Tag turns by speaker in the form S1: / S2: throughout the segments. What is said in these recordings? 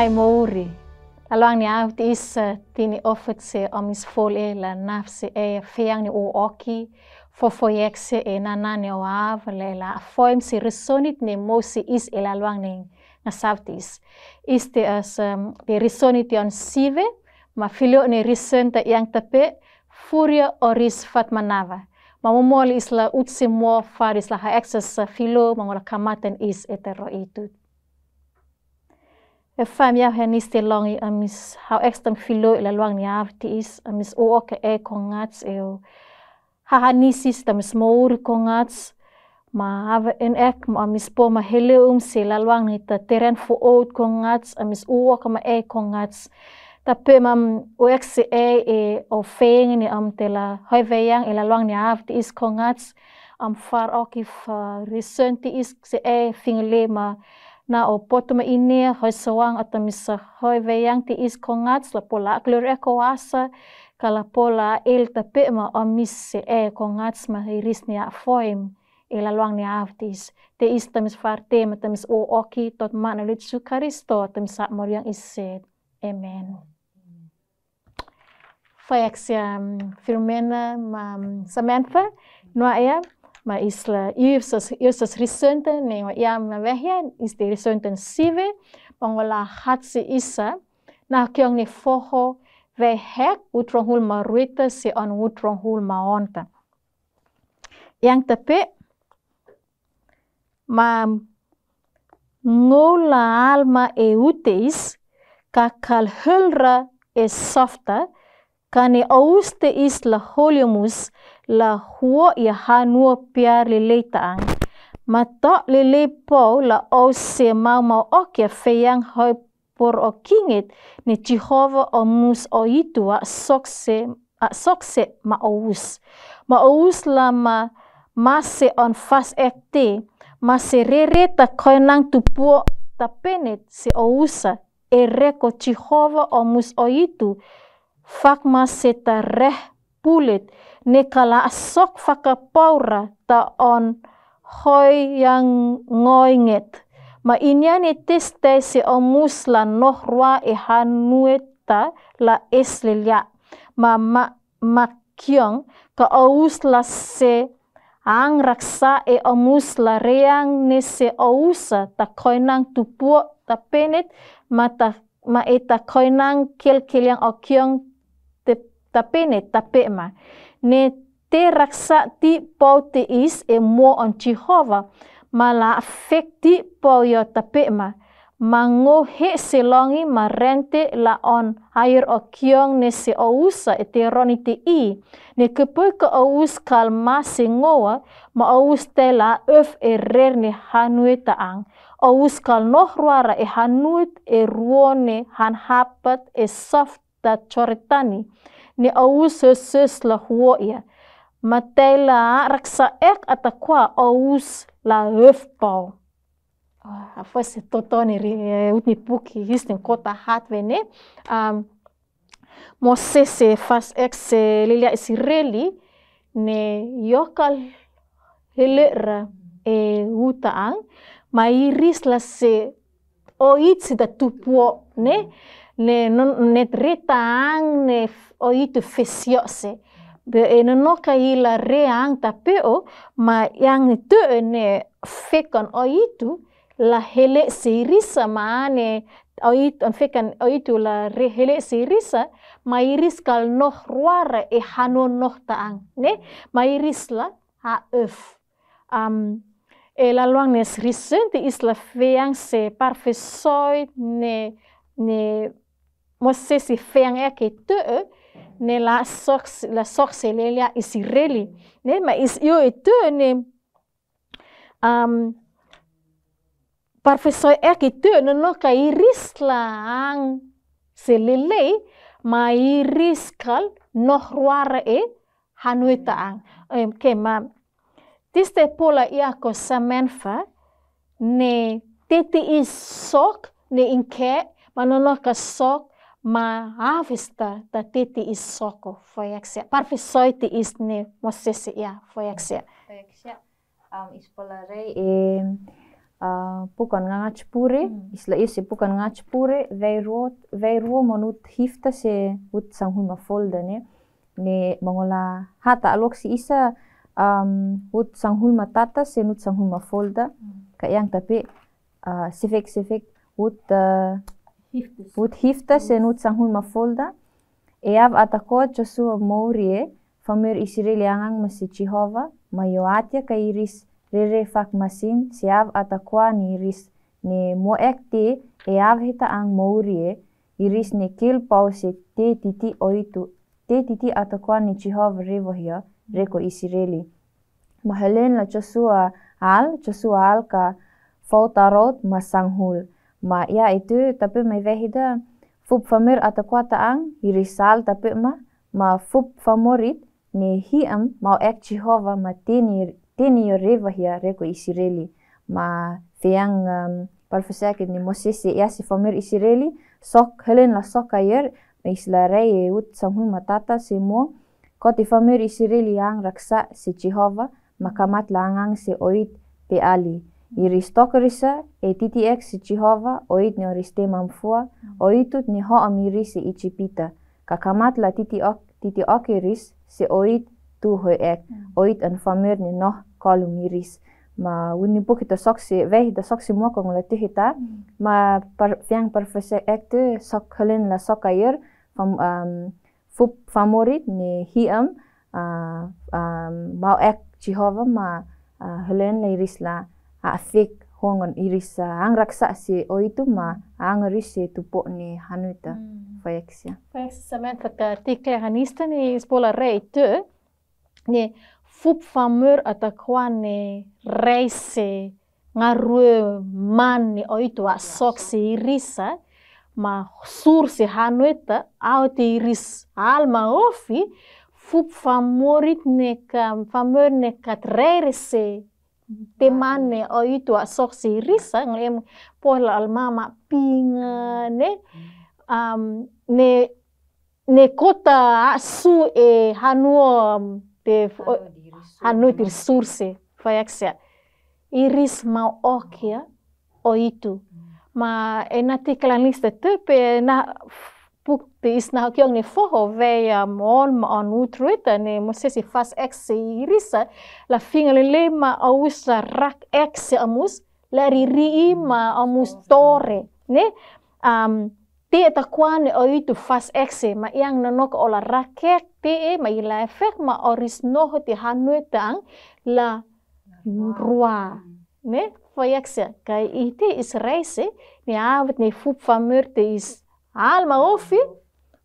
S1: mai mouri. Alang ni au ti tini ofet se omis fol e la nafse e feang ni o oki fo foyek se e nanane o av le la ne mo si is e la luang ni. Is te as um, te resonit yon sive ma filio ne risenta yang tape furia oris fatmanava. Ma momoli is la utsi mo faris la ha exas filo mangola kamaten is etero itut. E fam ya he niste longi a mis hau ekstam filo ila luang ni avti is a mis o oh, oke e eh, kongats e o haha nisis tamis mouri kongats ma ava en ek ma mis po ma hele um se la luang ni ta teren fo oud kongats mis o oh, oke ma eh, e kongats ta pe mam um, o ek se e eh, e o feng ni am te la hoi veyang ila e luang ni avti is kongats am far oki fa uh, resenti is se e fingele ma na o poto ma ini hoi soang ata misa hoi veyang ti is kongat la pola klur e ko asa kala pola el tape ma o misse e kongat ma iris ni a foim e la luang ni avtis te is tamis farte ma tamis o oki tot ma na litsu karisto tamis sa moriang iset amen. Fayaxia um, Filomena ma um, Samantha noa ya ma isla iusas iusas risonte ne ia ma vehia is de risonte sive pangola hatsi isa na kyong ne foho ve hek utrong hul ma ruita se on utrong hul ma onta. Yang tepe ma ngola alma e uteis kakal hulra e softa kane auste is la holiumus la huo ia hanua pia le leitaang. Ma to le le po la o se mau mau oke feyang hoi por o kingit ni Jehova o mus o itu a sokse, a sokse ma o us. Ma o us la ma ma se on fas ekte ma se re re ta koinang tupuo ta penet se o usa e reko Jehova o mus o itu fak ma se ta reh pulet ne kala sok whakapaura ta on hoi yang ngoinget. Ma inia ne teste se o musla nohrua e hanueta la eslelia. Ma ma, ma kiong ka o usla se ang raksa e o musla reang ne se o usa ta koinang tupuo ta penet ma ta ma e ta koinang kel keliang o kiong te ta penet ta pe ma ne te raksa ti po te is e mo on Jehova ma la afekti po yo tape ma ma he se longi ma rente la on air o kiong ne se o usa e te roni te i. Ne kepo ka o us kal ma se ngoa ma o us te la uf e rer ne hanue taang o kal noh ruara e hanuit e ruone han hapat e soft ta choretani ni aus sus la huo ia. Ma te la raksa ek ata kwa aus la huf pau. A foi se utni puki histin kota hat vene. Um, mo se se fas ek se lilia isireli ne yokal helera e utaang ma iris la se o itsi da tupuo ne ne ne retaang ne o itu fesiose. Be e no no ka ila reang ta peo ma yang itu ne fekan o itu la hele sirisa ma ne o itu an fekan o itu la re hele sirisa ma iris kal noh ruara e hano noh taang ne? Ma iris la ha uf um e la luang ne risente isla feang se parfesoi ne ne mo se si feang e ke te ne la sok la sok se le lia isireli ne ma is yo itu ne um professor ek itu no no ka iris lang se lele ma iris kal no ruara e hanuita ang em ke ma tiste pola ia ko samenfa ne tete is sok ne inke manono ka sok ma avista da titi is soko foi axia parfe soite is ne mosese ia foi axia
S2: foi axia um ispolare e uh, pukan ngangach pure mm. isla isi pukan ngangach pure vei ro vei ro monut hifta se ut sanghuma folda ne. Ne mangola hata alok isa um, ut sanghulma tata se nut sanghulma folda. Mm. ka yang tapi uh, sifik sifik ut uh, ut hifta se nut sanghulma folda e av atako josu mourie famir isirili angang masi Jehova mayo atia ka iris rere fak masin siav atakwa ni iris ne mo ekte e av hita ang mourie iris ne kil pau se te titi oitu te titi atakwa ni Jehova revohia reko isirili mahalen la Joshua al Joshua al ka fautarot masanghul ma ya itu tapi mai vehida fup famir atakwa taang irisal tapi ma ma fup famorit ne hiam mau ek Jehova ma tini tini yo reva hia reko Israeli. Ma feang um, parfusake ni Moses ya si famir Israeli sok helen la sok ayer isla rei e ut samhu matata se mo famir Israeli yang raksa si Jehova makamat langang se oit pe ali Iri stokerisa e titi ek si Jehova oit ne oriste mamfua oitut ne ho amiri si Ichipita kakamat la titi ok se tu hoi ek mm. oit an famir ni noh ma wini po kita soksi vehi da soksi mo ko ngula tihita mm. ma par fiang par fese ek tu sok halen la sok ayer fam um, fup famorit ni hiam uh, um, mau ek Jehova ma uh, halen la iris la afik hongon iris uh, ang raksa si oitu ma ang iris si tupo ni hanuita mm. Faexia.
S1: Precisamente artikel hanista ni spola rei ni fup famur atakwane reise ngarue man ni oito a soksi risa ma sur se hanueta au te ris alma ofi fup famorit ne ka famur ne kat reise te mane oito a soksi risa ngem pola almama pinga ne um, ne ne kota su e hanu te hanu te resurse fayaxia iris ma okia o itu. Ma e na te klanista te pe na puk te is na kiong ne foho ve mon ma on utruita ne mo se si fas ex irisa la finga le le ma aus rak ex amus la riri ma amus tore ne um, te ta kwan o i tu fas exe ma iang na nok ola rakek te e ma i la efek ma oris noho te hanu e tang la rua. Ne? Fai exe, kai i te is reise, ni avet ne fup famur te is alma ofi,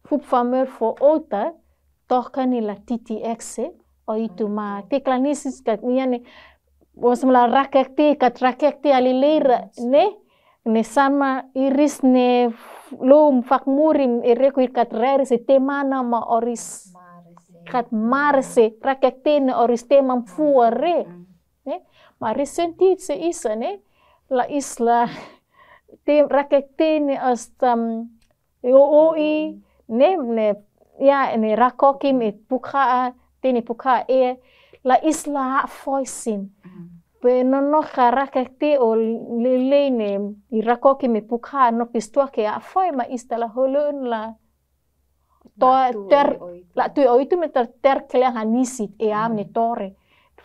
S1: fup famur fo ota, toka ni la titi exe, o i tu ma te klanisis kat ni ane, was mla rakek te, kat rakek te ne? Ne sama iris ne lum fak murim ireku ikat reri se temana ma oris kat marse rakek tene oris temam fuare ne ma resenti se isa ne la isla te rakek astam yo oi ne ne ya ne rakokim et puka tene puka e la isla foisin. Pe no no kara ke te o le le ne i rako ki me puka no pistua ke a foi ma istala holun la to ter la tu o itu me ter ter kle hanisit e am ne tore.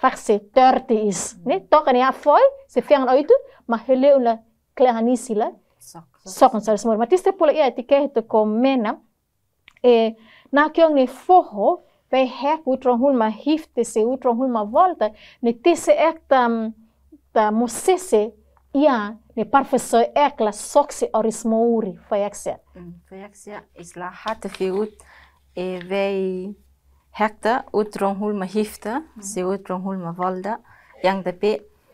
S1: Fak se ter te is. Ne to ka ne a foi se fiang o itu ma hele la kle hanisi la sok sok sa smor ma tiste pola ia ti ke to komena e na kyong ne foho pe hek utron hul ma hifte se utron hul ma volta ne tese ek tam ta mosese ia ne parfeso ek la soksi oris mouri fayaksia
S2: mm, fayaksia is la hatte fiut e vei hekta utron hul ma hifte mm. se utron hul ma volta yang de pe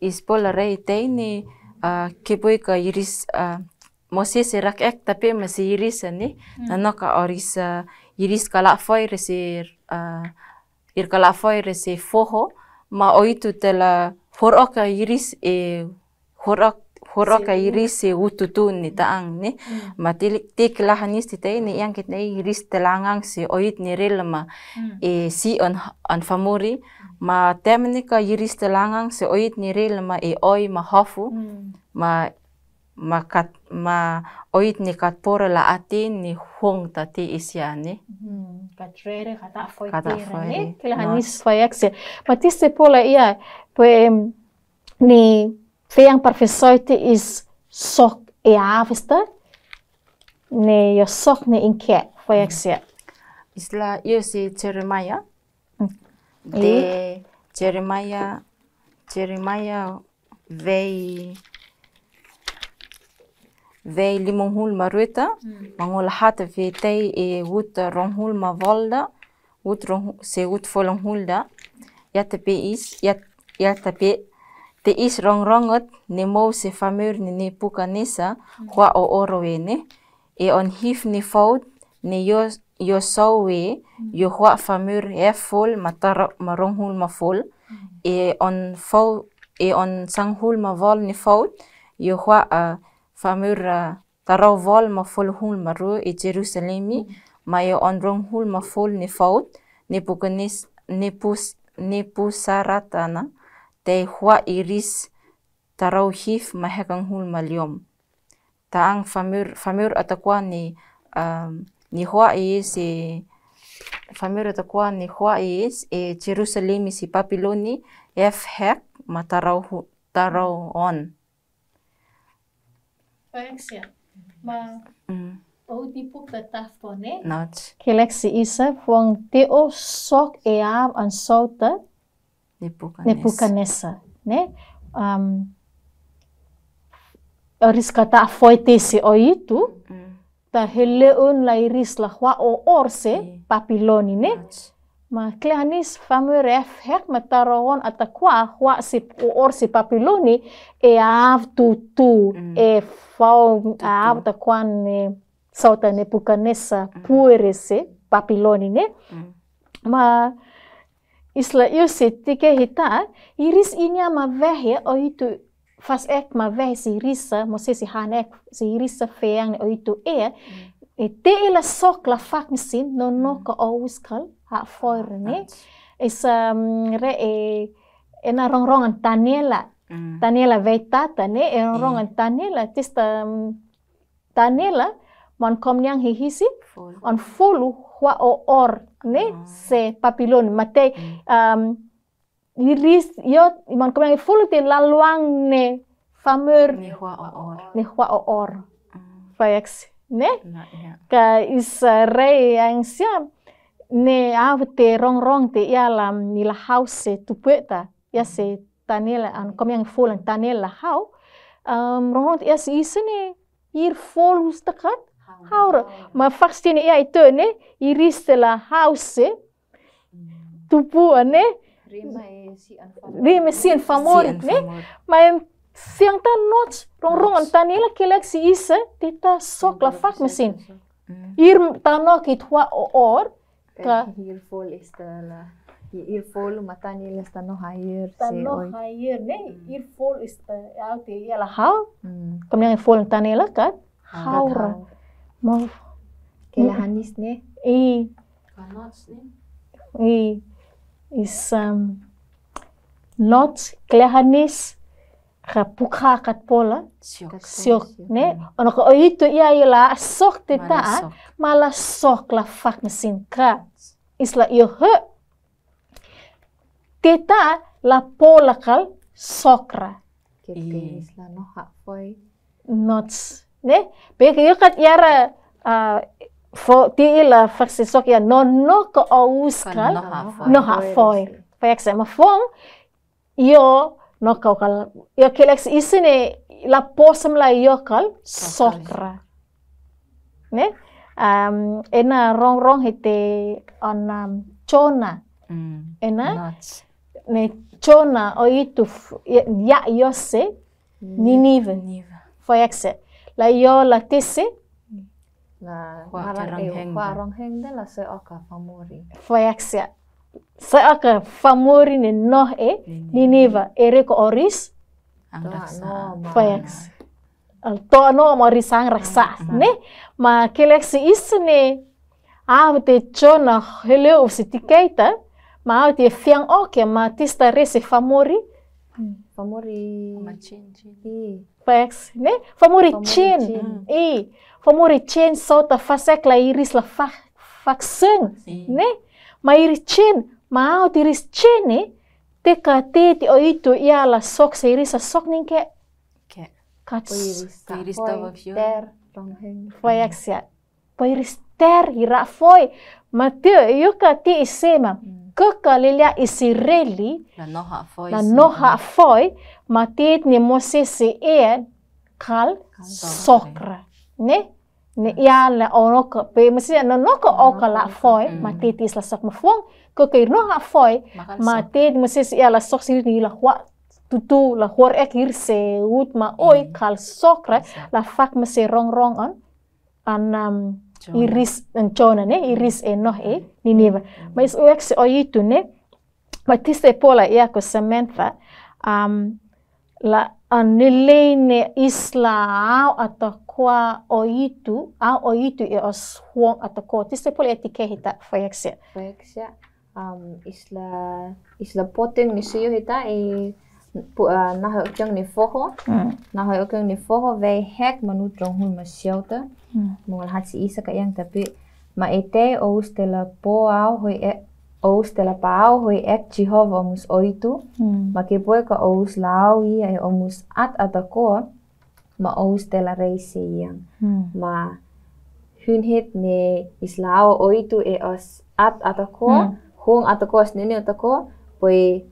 S2: Is pola rei te ni
S3: uh, ka iris uh, Mose se rak ek tapi masih iris ni nano ka oris iris kala foi resi uh, ir kala foi resi foho. Ma oitu tela horok ka iris e horok horok ka iris e ututu ni taang ni. Ma tilik tik lah hanis ti tai ni yang kit nei iris telangang se oit ni rel ma e si on on famuri ma temni ka iris telangang se oit ni rel ma e oi ma hofu ma ma kat ma oit ni kat pora la ati ni hong ta ti isya ni
S1: Kat rere kata foi
S3: Kata foi,
S1: ne. Kila hanis foi akse. Mas se pola ia pe em, ni fe yang professor te is sok e avesta ne yo sok ne inke foi akse.
S3: isla yo si Jeremiah
S1: Mm.
S3: de Jeremiah Jeremiah vei vei limong hul marueta mangola hata ve tei e wut rong hul ma volda wut rong se wut folong hulda ya te pe is ya ya te pe te is rong rongot ne mo se famur ni ne puka nesa hwa o oro e ne e on hif ni faut ne yo yo so we yo hwa famur e fol matara marong hul ma fol e on fo e on sang hul ma vol ni faut yo hwa a famur uh, taro vol ma hul ma ru e Jerusalemi. Ma yo on rong hul ma fol ni faut ne pukanis ne pus ne pusaratana te hwa iris taro hif ma hekang hul ma liom. Taang famur famur atakwa ni um, ni hwa is e famur atakwa ni hwa is e Jerusalem si Papiloni f hek ma tarau on
S1: akse. Ma
S3: mm.
S1: o di puk ta ne.
S3: not
S1: Keleksi isa fuang te o sok e av an sota
S3: ni pukanes
S1: Nebuchadnezzar, né? Um, oris kata foi tesi o itu,
S3: mm.
S1: Ta heleun la iris la hua o orse papiloni, né?
S3: not
S1: Ma klehanis famu ref hek mataroon at akwa hua si o orse papiloni e av tu tu
S3: Mm.
S1: e fau av ta kwan ne sauta Nebuchadnezzar puerese papiloni, né?
S3: mm.
S1: Ma isla eu se tike hita iris inya ma vehe o itu fas ek ma vehe si risa mo se si hanek si risa feang o itu e e te ila sok la fak mesin no no ka o uskal ha for ne is um, re e e na rong rong an tanela
S3: mm.
S1: tanela veitata ne e rong an tanela tista tanela man kom nyang hihisi
S3: Full.
S1: on fulu hua o or ne
S3: Ah.
S1: se papilon mate um iris yo man komang fulu te laluang ne famur.
S3: Ni hwa o or.
S1: Ne hua o or.
S3: Mm.
S1: fax ne? Ka is uh, re yang siam ne av te rong rong te ia lam ni la house se tupeta ya se tanela an komang fulu tanela how um rong rong te ia se isene ir fulu stakat Haura, ma fakstini ia itu ne iris la house tupu ne
S2: Rima e si an
S1: ri mesin famori
S3: Si
S1: ne
S3: an famor.
S1: ma siang ta not rong rong an tanila kelak si isa tita sok la fak mesin ir ta no hua o or Ka-
S2: Hir fol esta la. Hir fol matani la sta no hair
S1: ta
S2: se
S1: no higher ne ir fall is ta out ia la how?
S2: Mm.
S1: kamyang fall tanila kat haura ma
S2: Kela hanis ne.
S1: i
S3: Kanots ni.
S1: i is um lot klehanis kapukha kat pola.
S3: Siok.
S1: siok. ne? Ono ko itu ia ila sok te ta
S3: Malasok.
S1: mala sok la fak mesin ka. Isla iyo he. Te ta la pola kal sokra
S2: Kete isla no ha foi.
S1: nots ne? Be ke yo kat yara uh, fo ti ila fak se sok ya no no ko auskal
S3: no ha foi.
S1: foi pa eksempel fong yo no kau kal yo kelex isine la posam la yo kal sokra ne um ena rong rong hete on um, chona
S3: Mm.
S1: ena
S3: Nuts.
S1: ne chona o itu ya yo se Ninive.
S3: Niva.
S1: Fayakse. La yo la tese.
S2: La
S3: ke
S2: e
S3: rangheng da.
S2: rangheng da la se oka famori.
S1: Fayakse. Sa aka famori ne noh e. Ninive. Ere ko oris.
S3: Ang
S2: Toa
S3: raksa.
S2: no ma.
S1: Fayakse. Al to no mo risang raksa. Ne? Ma kelek si is ne. Te chona hele of si tikeita. Ma te fiang oke ma tista rese famori.
S2: Famori.
S3: Machin, chin.
S2: I.
S1: Fax, ne? Famori chin.
S2: chin.
S1: E. Famori chin so ta fasek la iris la fa fakseng.
S3: I.
S1: Ne? Ma iris chin. Ma au iris chin ne? Te ka te ti o itu ia la sok se iris a sok ninke.
S3: Ke.
S1: Kat
S2: O iris ta.
S3: iris
S2: hoi,
S3: tawa fion.
S2: Ter. Rangheng.
S1: fax ya. Pa iris ter ira foi. Ma te yo ka ti isema. Ka ka lelia isireli.
S3: La noha foi.
S1: Na noha foi. Ma te ni mose se e kal sokra. Ne? Ne ia la onoka pe masi no noka oka la foi ma te tis la sok ma fong ko ke no ha foi ma te se ia la sok sir ni la hwa tutu la hor ek hier se ut ma oi kal sokra la fak ma se rong rong on an um, iris an chona ne iris e no e ni neva ma is oek se oitu ne ma tiste pola ia ko Samantha um, la anilene isla au atakoa oitu au oitu e os huang atakoa tiste pola e tike hita fayakse
S2: Faixia. Um, isla isla poteng ni suyo hita e pu uh, naha ukyang ni foho.
S1: mm.
S2: Naha ukyang ni foho vei hek manut rong hul ma shelter.
S1: Mm.
S2: Mga lahat si isa ka yang tapi ma ete o stela po au hoi e o stela pa au hoi ek Jehova omus oitu.
S1: Mm.
S2: Ma ke poe ka o lau i ai omus at atakoa ma o stela reisi yang.
S1: Mm.
S2: ma hun het ne islao oitu e os at atako
S1: Mm.
S2: hung atako as nini atako poi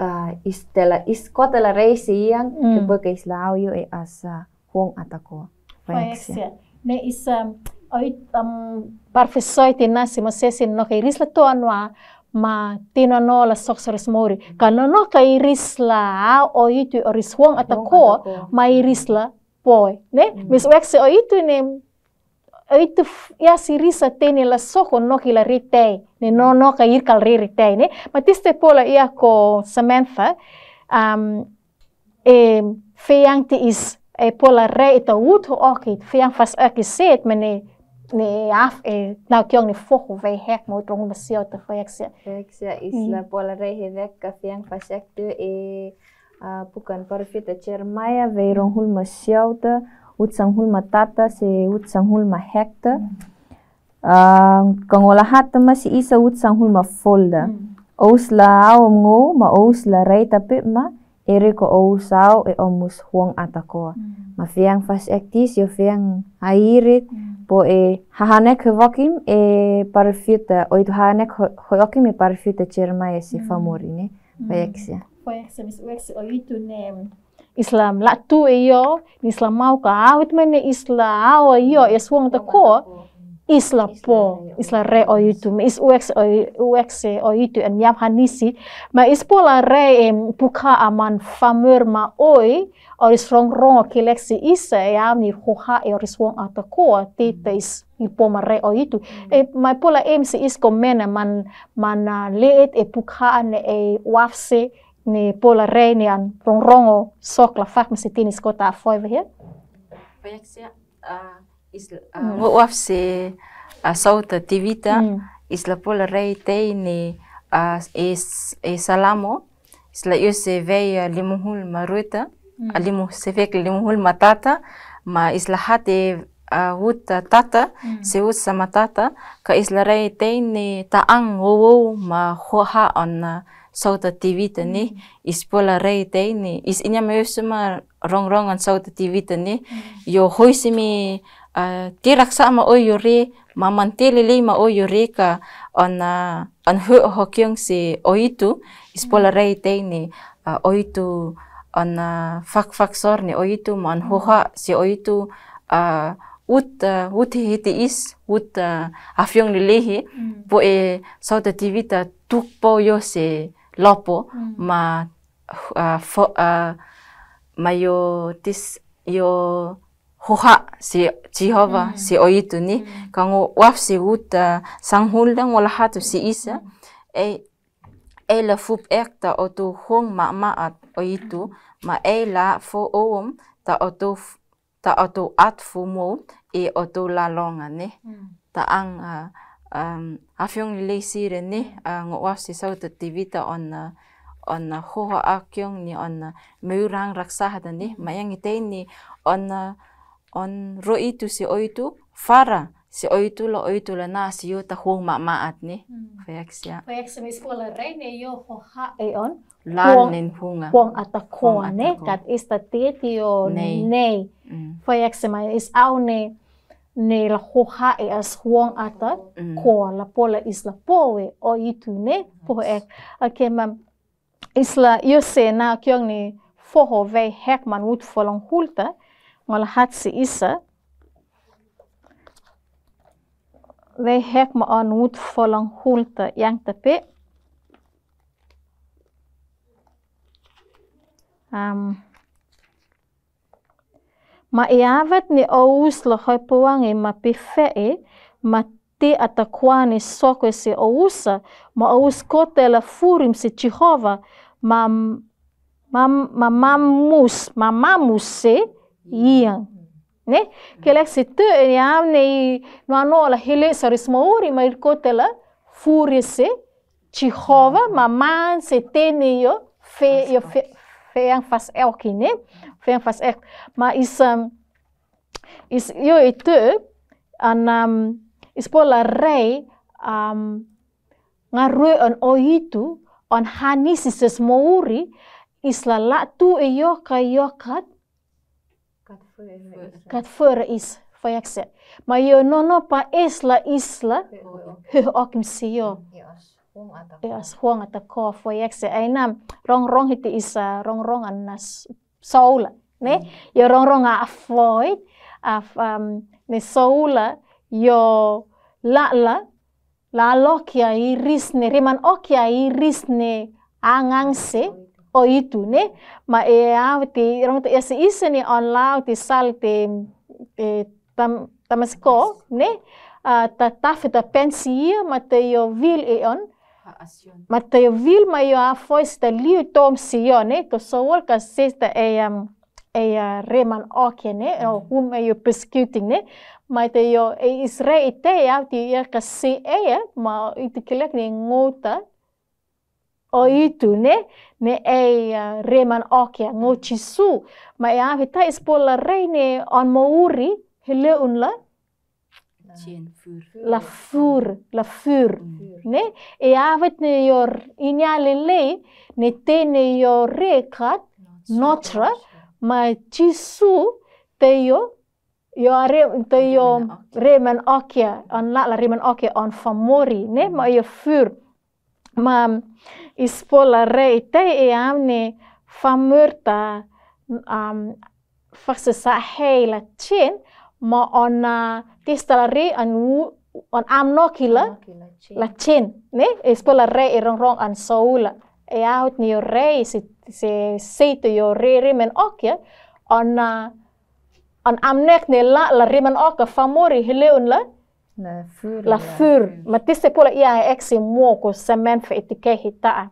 S2: uh, istela iskotela reisi yang
S1: Mm.
S2: ke poi ke islao yo e as uh, hung atako
S1: fayakse ne is um, oit um, parfesoi te nasi mo sesi no ka iris la to anwa ma tino no la soksaris mori. Ka no no ka iris la au oitu oris huang atako
S2: atako.
S1: ma iris la poi ne? Mis wekse oitu ne oitu f- ya sirisa tene la soko no ki la ritei ne no no ka ir kal re ritei ne? Ma tiste pola ia ko Samantha um, e feang te is e pola re e ta wut ho oki feang fas aki set me ne ne af e nau kiong ne foko vei hek mo trong ma sio te feak se
S2: Feksia isla pola rehi vekka fiang fasektu e uh, bukan parfita Jeremiah vei rong hul ma siauta utsang hul ma tata se utsang hul ma hekta. Uh, kangola hata ma si isa utsang hul ma folda. Ous la au ngo ma ous la rei tapi ma ere ko ou sao e omus huang atakoa. Mm. Ma fiang fas ektis yo fiang hairit mm. po e hahanek hwakim e parfita o hahanek hwakim e parfita cerma e si mm. famori ne. Fai
S1: eksia. Fai eksia mis uexi o ne Islam latu e yo, Islam mau ka awit mene Islam awa e yo e suang atakoa. Isla po isla re o itu me is ux o ux o itu en yap hanisi ma is pola re em puka aman famur ma oi oris rong rong o kileksi isa ya ni hoha e oris wong ata ko te te is i po re o itu e ma pola em si is komena man man leet e puka ane e wafse ni pola re ni an rong rong o sok la fak masi tinis kota foi ve
S3: Payaksia uh, isla uh, mm. waf se uh, sauta tivita
S1: Mm.
S3: isla pola rei tei ni uh, es e salamo. Isla yo se vei uh, limuhul maruta mm. uh, limu se vek limuhul matata ma isla hate uh, wut uh, tata mm. se wut sama tata ka isla rei tei ni taang wo ma hoha on uh, sauta tivita ni. Is pola rei tei ni. Is inya me suma rong rong an sauta tivita ni. Yo hoisimi uh, tirak sama o yo re mamantele le ma o yo re ka on uh, on hu ho kyong si o itu is pola rei tei ni uh, o on uh, fak fak sor ni o man hoha si o itu uh, ut uh, ut hiti is ut uh, afyong ni lehi po e sauta tivita tuk po yo se lopo ma uh, fo, uh, ma yo tis yo hoha si Jehova si o itu ni kango waf si ut sanghul dang wala hatu si isa. E e la fup ekta o tu hong ma ma at ma e la fo oom ta o ta o tu at fu mo e o tu la longa ni. Ta ang uh, um, afyong le si re ni uh, ngo waf si sau ta TV ta on uh, on uh, hoho akyong ni on uh, meurang raksa hada ni. Mayang ite ni on uh, on ro itu si o itu fara si o itu lo o itu la na si yo ta hong ma ma at ni fayak siya
S1: Fayak sa may skola rin ne yo ho ha e on.
S3: la
S1: Huwag-
S3: nin hunga
S1: Huwag ata ko ne kat is ta titi yo
S3: Nei. mm.
S1: Fayak sa may is au ne ne la ho ha e as huwag ata
S3: Mm.
S1: ko la pola is la poe o itu ne po ek. Okay mam isla yo se na kyong ni foho vei hek man ut folong hulta ngala hat si isa. Vei hek ma on ut folong hulta yang tape um, ma iavet ni ous lo hoi puangi ma pifee ma te atakuane soko e se ousa ma ous kote la furim se Jehova ma ma ma mamus ma mamus se iang ne? Kelek se te e am ne no ano la hele saris mauri ma il kote la furi se se tene yo fe yo fe fe yang fas elki ne? Fe yang fas ek ma is um, is yo itu an um, is pola rei um, ngarue on o itu on hanis is mouri is la la tu e yo ka yo kat kat fur is fayakse ma yo no no pa isla. Isla he okim si yo e as huang ata ko fayakse ay nam rong rong hiti isa rong rong an nas saula ne? Yo rong rong a avoid af um, ne saula yo la la la lokia iris ne riman okia iris ne angangse o itu ne ma e au ti rong te ese ise ni on lau ti sal te te tam tamasko ne? Uh, ta tafe ta pensia ma te yo vil e on. Ma te yo vil ma yo a fois ta liu tom si yo ne? To sowol ka sesta e um, e uh, reman okia ne? O hum e yo persecuting ne? Ma te yo e Israel te au ti ya ka si e ma iti kelek ni ngota o itu ne? Ne e reman okia ngo chisu ma e ave ta ispola rei ne on mouri hele un la?
S3: Chien fur.
S1: la fur la fur ne? E ave ne yor inyale le ne te ne yor rekat notra ma chisu te yo yo are te yo reman okia on la la reman okia on famori ne? Ma yo fur. Ma ispola rei te e amne famurta um, fase sa hei la chen ma ona tista re an wu on am kila la chen ne? Ispola rei e rong an soula. E out ni rei se se se to yo re re men okya on uh, on am nek ne la la reman oka famori hele un la
S2: La fur.
S1: la fur. ma tiste pola ia e exe mo ko semen fe etike hita.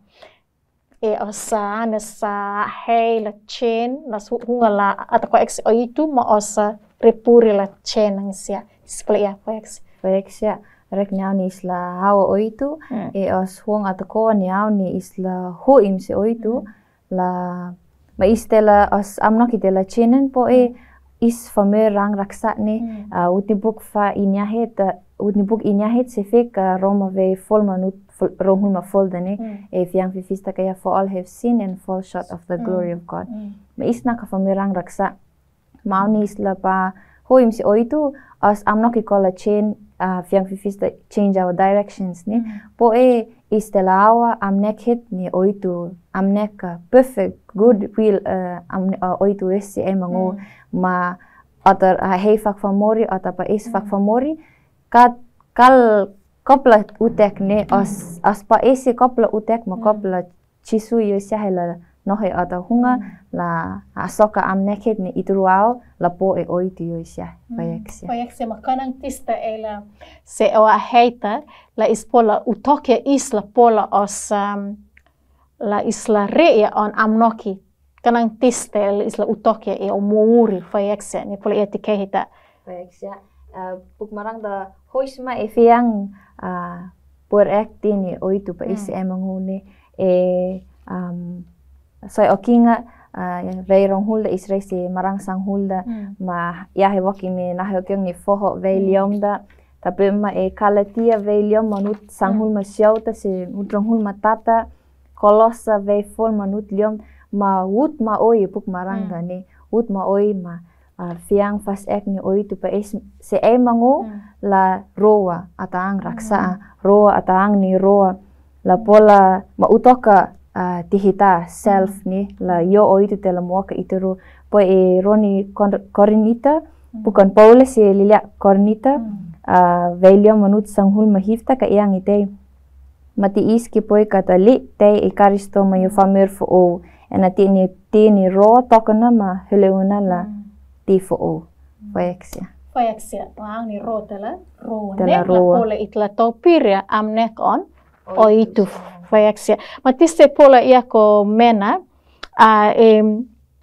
S1: E osa na sa hei la chen na su hunga la ata ko exe o itu ma osa repuri la chen ang sia. Pola ia ko exe
S2: Baiksia, rek niau ni isla hawa o itu,
S1: Mm.
S2: e os huang atako niau ni isla huim se o itu, la ma istela os amno ki la chenen po e is famer rang raksa ni. Uh, utibuk fa inyahet uh, utibuk inyahet se fek uh, roma ve fol manut rohul ma fol dane e fiang fi fista kaya for all have sinned and fall short of the glory of God. Ma isna ka famer rang raksa mau ni isla pa hoim si o itu as amno ki kola chain uh, fiang fi fista change our directions ni. Po e istelawa amnek hit ni o itu amnek perfect good will uh, am uh, o itu ma atar uh, hei fak famori ata pa is fak famori kat kal kopla utek ne as as pa esi kopla utek ma kopla chisu yo sia hela nohe ata hunga la asoka am neket ni itruao la po e oitu yo sia payeksia.
S1: Payeksia makanang tista ela se o a heita la ispola utoke isla um, kanang tista ela isla utoke e o mouri payeksia ni pola e te kehita.
S2: Payeksia. Uh, puk marang da hoisma e fiang por ekti ni oitu pa isi mm. emang e um, so o kinga uh, vei rong hulda isrei si marang sang hulda mm. ma iahe waki me nahe ni foho vei mm. liom da tapi ma e kala tia vei liom manut sang hul ma siauta si mut rong hul ma tata kolosa vei fol manut liom ma wut ma oi puk marang mm. ni wut ma oi ma uh, fiang fas ek ni oi tu pa es se e mangu mm. la roa ataang raksa. Mm. roa ataang ni roa. La pola ma utoka uh, tihita self ni. La yo o itu te la moka ituru. Po e roni korinita bukan paula si lilia korinita mm. uh, velio manut sanghul mahifta ka iang ite mati iski po e kata li te e karisto ma yo famir fo o ena ti ni ti ni ro tokana ma heleuna la mm. ti fo o faeksia
S1: faeksia paang ni ro tela ro ne la pola itla topiria amnek on o itu faeksia. Ma tiste pola ia ko mena a e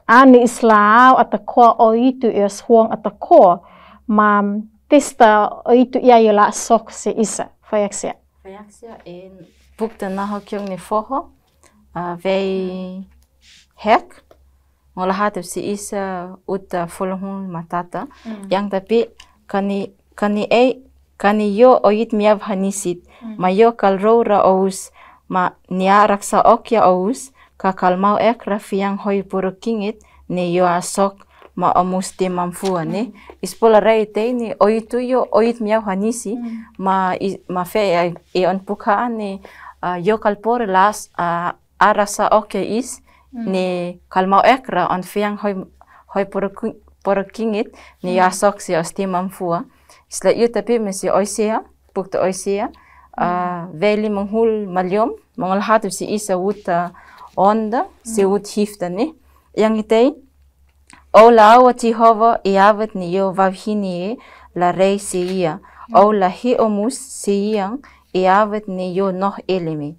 S1: ani islao ata ko o itu ia suang ata ko ma tista o itu ia ia la sok se isa faeksia.
S3: Faeksia e bukta naho kiong ni foho a vei hek ngola hatep si isa uta folohun matata mm. yang tapi kani kani e kani yo oit miav hanisit mm. ma yo kal ra ous ma nia raksa okya ous ka kalmau ek rafiang hoi puro kingit ne yo asok ma omus te mamfua ne mm. ispola rei te ni oitu yo oit miau hanisi mm. ma i, ma fe e, e on puka ne uh, yo kalpore las uh, arasa okya is mm. ne kalmau ek ra on fiang hoi hoi puro puro kingit ne mm. asok si os te mamfua isla yu tapi mesi oisia pukta oisia uh, veli manghul malyom mangal hatu si isa wuta onda si wut hifta ni. Yang itei o la awa Jehova iavet ni yo vavhini e la rei si ia. O hi omus si iang iavet ni yo noh elimi.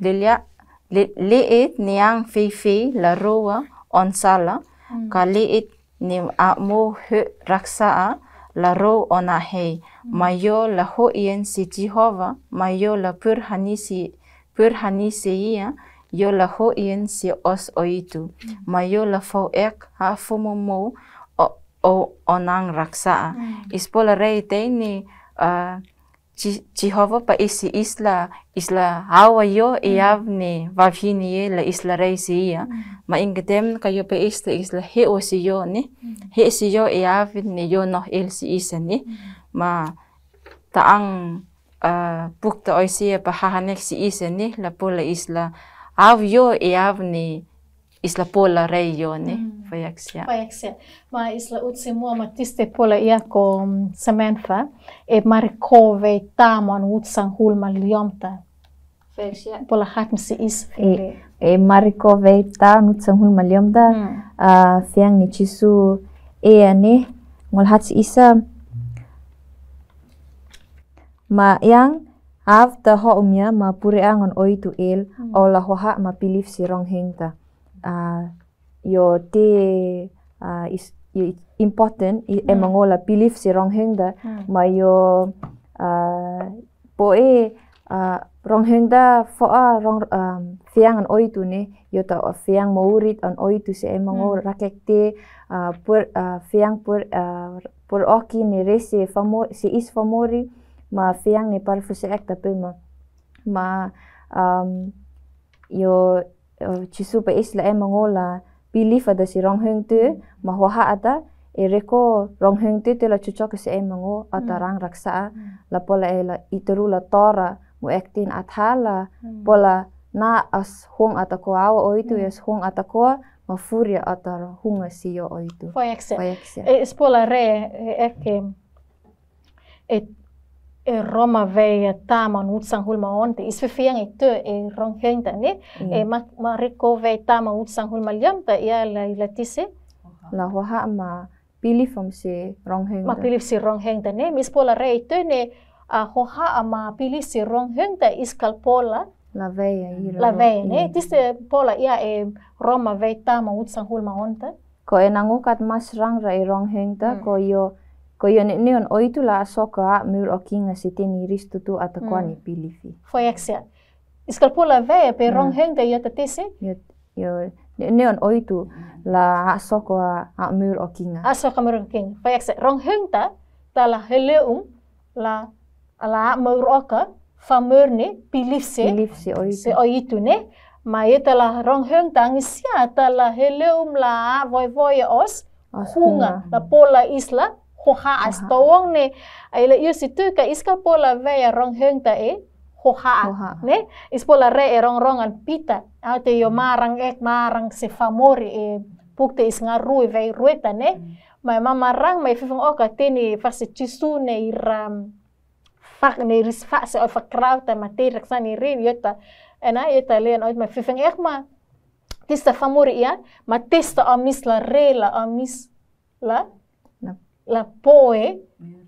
S3: Lilia le, le et ni ang fei fei la roa on sala mm. ka le et ni a mo he raksa a la ro ona hei ma yo la ho ien si Jehova ma yo la pur hanisi pur hanisi ia yo la ho ien si os oitu. Ma yo la fo ek ha fo mo mo o, onang raksa mm. ispola rei te ni uh, Jehova pa isi isla isla hawa yo mm. iav ni vavhini ye la isla reisi ia mm. ma ingetem ka yo pa isla isla he o si yo ni mm. he si yo iav ni yo no el si isa ni mm. ma taang uh, bukta oisi pa hahanek si isa ni la pola isla av yo iav ni isla pola rei yo ni fayaksia.
S1: Fayaksia. Ma isla utsi mua ma tiste pola ia ko um, semenfa e marikove tamon utsang hulma liomta.
S2: Fayaksia.
S1: Pola hatm si is
S2: e, e marikove tamon utsang hulma liomta mm. uh, fiang ni chisu e ane ngol hat si isa ma yang av ta ho umia ma pure angon oi tu el mm. o la ho ha ma pilif si rong hengta uh, yo te uh, is important i mm. emang ola belief si rong hengda mm. ma yo uh, po e uh, fo a rong um, fiang an oitu ne yo ta fiang mo urit an oitu se emang mm. rakek te uh, pur uh, fiang pur uh, pur oki ne rese famo si is famori ma fiang ne par fuse ek tapi ma ma um, yo chisu pa isla e mangola belief ada si rong heng tu ma hoa ada e reko rong heng tu te la chuchok si e mango ata rang raksa. La pola e la iteru la tora mo ektin athala pola na as hong ata ko awa o itu yes hong ata ko ma furia ata hunga si yo o itu
S1: Foyekse. E spola re e ke e e E roma về e Tama Utsanghulma onte. Isso foi em Itu, e Ronghenta, né? E Mariko ve Tama Utsanghulma Liamta, e ela e Latice. La
S2: Hoha, ma pilifam si Ronghenta.
S1: Ma pilif si Ronghenta, né? Mis pola re Itu, né? A Hoha, ma pilif si Ronghenta, iskalpola.
S2: La veia, e ira.
S1: La veia, né? Tiste pola, ia e Roma ve Tama Utsanghulma onte.
S2: Ko e nangukat mas rangra e Ronghenta, mm. ko yo.
S1: Mm.
S2: Ko yo ko yo ne neon o itu la soka a mur o kinga si teni ristu tu ata
S1: Mm.
S2: kwani pilih fi
S1: foi exia is kal pola ve pe
S2: Mm.
S1: rong heng ta ia ta tise
S2: yo yo ne- neon o itu la a soko a, a mur o kinga
S1: aso kamerun king pa yakse rong hengta tala heleum la mauroka famerne pilifse
S2: pilih si o itu.
S1: se oitu ne. Ma eta la rong hengta ngisia tala heleum la voi voi os hunga. la pola isla hoha as
S2: Hoha.
S1: tawong ne ai la yusi tu ka iska pola veya rong hengta e hoha
S2: Hoha.
S1: ne is pola re e rong rongan pita ate yo marang ek marang se famori e pukte is nga rui vei rueta ne mai mama rang mai fifong oka teni fase chisu ne iram fak ne ris fa se o fakrauta materi raksa ni rin yota ena yota len oit mai fifong ek ma tista famori ia ma testa amis la re la amis la
S2: La-
S1: poe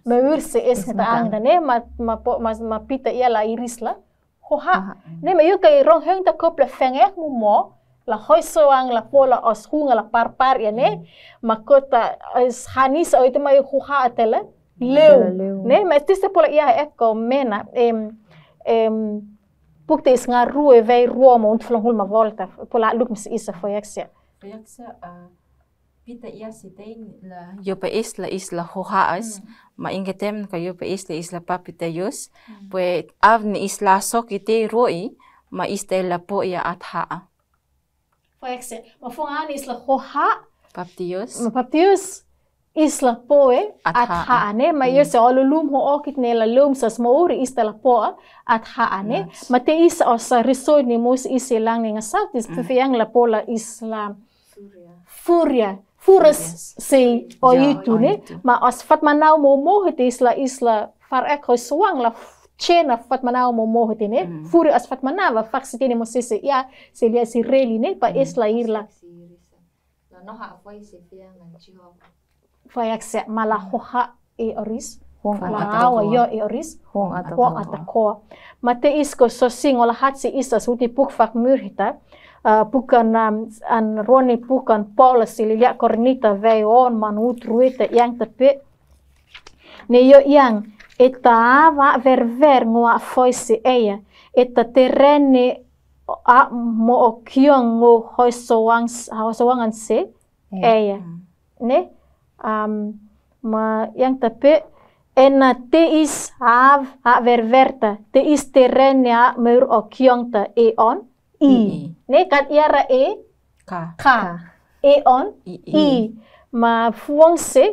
S1: me urse es
S2: Es
S1: ta angda ne ma ma po ma, ma pita ia la iris la hoha.
S2: Hoha.
S1: ne ma yuka i rong heng ta kopla fengek mu mo. La hoi soang la pola os hunga la parpar ya ne. Ma kota is hanis o itu mai hoha atela leu.
S2: Atela leu.
S1: ne ma tista pola ia eko mena em em pukte is nga rue vei ruo mo unt hulma volta pola luk mis isa foi exia
S3: uh, pita ia si tein la yo pa is la isla hohaas ma ingetem ka yo pa is la isla papita yus. Pues avni isla soki te roi ma iste la po ia atha
S1: foi exia ma fonga is la hoha
S3: paptius
S1: Mapatius isla poe at
S3: At
S1: haane ma mm. se olo lum ho okit ne la lum sa smauri ista la poa at haane
S3: Yes.
S1: ma te is o sa riso ni mus isi lang ni nga sautis mm. fiang la pola isla furia furas
S3: Furias.
S1: se o
S3: Ja,
S1: itu ne ma os fat manau mo mo het isla isla far ek ho suang la chena fat manau mo mo het ne
S3: Mm.
S1: furia as fat manava fak se tene mo se se ya se lia si reli ne pa isla irla
S2: La noha foi se fiang an chiho.
S1: Fayak se mala hoha e oris.
S2: Hong ata
S1: Lawa
S3: koa.
S1: yo e oris.
S2: Hong ata koa.
S1: ata koa. Mate isko so sing ola hat si isa suti puk fak murhita. Pukan um, an roni pukan policy lilia kornita vei on man utruita yang tepe. Ne yo yang eta ava verver ngua foisi eia. Eta terene a mo o kiong ngo hoisoang hoisoangan se eia ne um, ma yang tapi ena teis av a ververta teis terene a meur o kiongta e on I. ne kat iara e.
S3: Ka
S1: ka e on.
S3: I
S1: i. Ma fuang se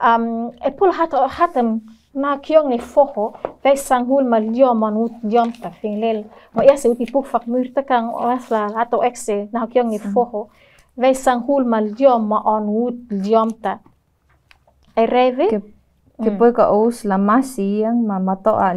S1: um, e pul hata hatam na kiong ni foho vai sanghul ma liom manut liom ta finglel ma ya se uti puk fak murta kang wasla ato exe na kiong ni foho. Vai sanghul ma liom ma on ut liom ta. E reve?
S2: Ke ke poi ka ous la masi yang ma mato a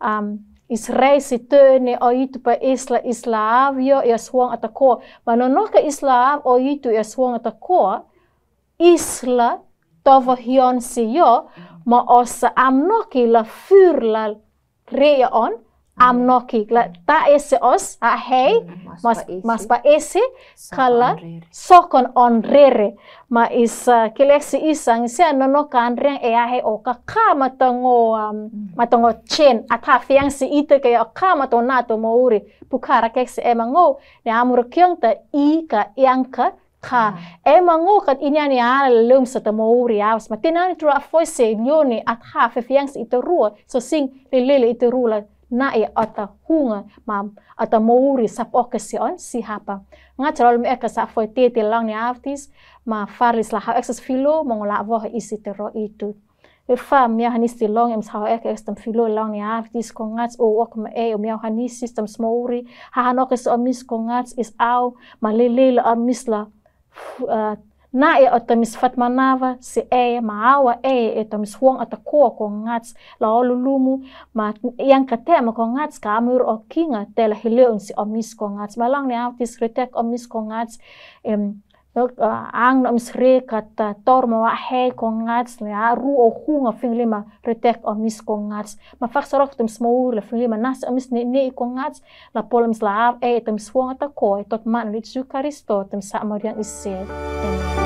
S1: um is reisi te ne oitu pa isla isla avio ia swong at ko ma no no ka isla av oitu ia swong at ko isla tova hion si yo ma os amnoki la fur la rea on amnoki la ta ese os. A hei mas mas pa ese kala sokon on rere. Ma is kileksi isang se no kan reng e ahe o ka ka matango um, matango chen. Ata fiang si ite ke o ka mato nato mo uri. Pukara kek se emango ne amur kyong ta i ka yang ka Ka, e mango kat inya ni ala lum sa ta mauri awas. Ma tinani tura foi se nyone at ha fe fiang ita rua. So sing le lele ita rua na e ata hunga ma ata mauri sa poke si on si hapa. Nga charol me eka sa foi te te lang ni aftis ma faris la ha exas filo mongola voha isi te itu. E fa mia hanis ti long em sa eka estam filo lang ni aftis ko ngats o wak ma e o mia hanis system smauri ha hanok es o mis ko ngats is au ma le lele mis la uh, na e o tamis fatmanava se e maawa e e tamis huang ata koa ko ngats la olu lumu ma yang kate ma ko ngats ka amur o kinga te la hileun si omis ko ngats malang ni autis retek omis ko ngats em ang na misre kata tor ma wa he ko ngats le aru o hunga fing lima retek omis ko ngats ma fak sorok tum smou le fing lima nas omis ne ne ko ngats la polam slav e tum swang ata ko e tot man rit su karisto tum sa marian isse Amen.